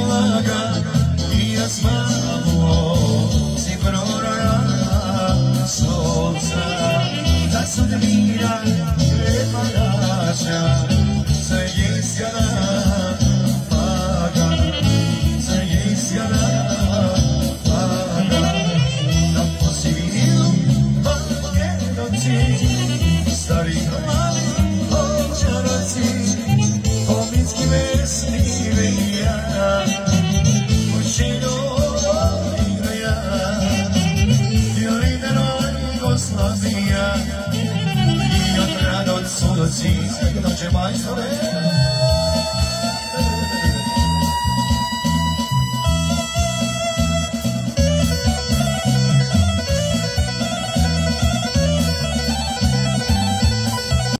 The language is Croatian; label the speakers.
Speaker 1: si zablaga i ja smamo si prorara solca da su mira lepa naša sa jesjana paga sa jesjana paga da posivilu pakedoci stari sola mía y otra no solo si no lleváis a